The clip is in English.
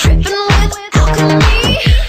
Dripping with alchemy.